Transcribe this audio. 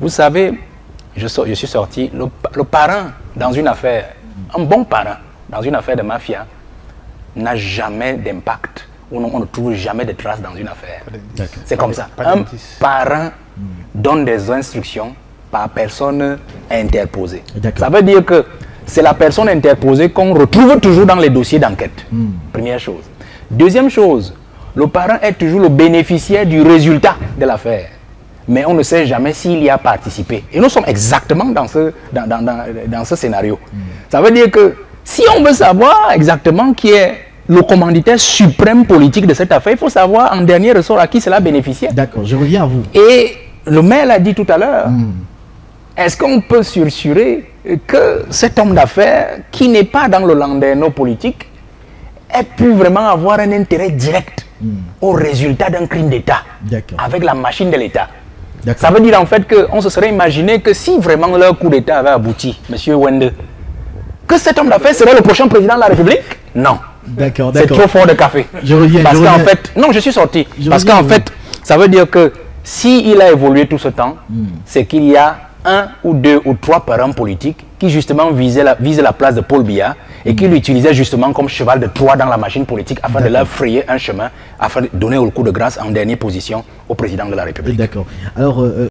Vous savez, je, je suis sorti, le, parent dans une affaire, un bon parent dans une affaire de mafia, n'a jamais d'impact, ou on ne trouve jamais de traces dans une affaire. C'est comme ça. un parent donne des instructions par personne interposée. Ça veut dire que c'est la personne interposée qu'on retrouve toujours dans les dossiers d'enquête. Hmm. Première chose. Deuxième chose, le parent est toujours le bénéficiaire du résultat de l'affaire. Mais on ne sait jamais s'il y a participé. Et nous sommes exactement dans ce, dans, ce scénario. Ça veut dire que si on veut savoir exactement qui est le commanditaire suprême politique de cette affaire, il faut savoir en dernier ressort à qui cela bénéficiait. D'accord, je reviens à vous. Et le maire l'a dit tout à l'heure. Hmm. Est-ce qu'on peut sursurer que cet homme d'affaires, qui n'est pas dans le landerneau politique, ait pu vraiment avoir un intérêt direct hmm. au résultat d'un crime d'État avec la machine de l'État? Ça veut dire en fait qu'on se serait imaginé que si vraiment leur coup d'État avait abouti, M. Wende, que cet homme d'affaires serait le prochain président de la République? Non. D'accord, C'est trop fort de café. Je reviens. Parce qu'en fait, non, je suis sorti. parce qu'en fait, ça veut dire que s'il a évolué tout ce temps, hmm. c'est qu'il y a un ou deux ou trois parents politiques qui justement visaient la, la place de Paul Biya et qui l'utilisaient justement comme cheval de Troie dans la machine politique afin de leur frayer un chemin, afin de donner le coup de grâce en dernière position au président de la République. D'accord. Alors, euh,